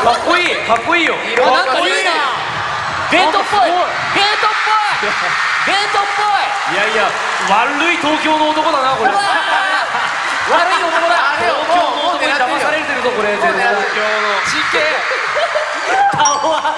かっこいいかっこいいよ。色なんかいい。な。ゲートっぽい。ゲートっぽい。ゲートっぽい。いやいや悪い東京の男だなこれ。悪い男だ。あれ東京の男に騙されてるぞこれ。全然東京の。地形。顔は。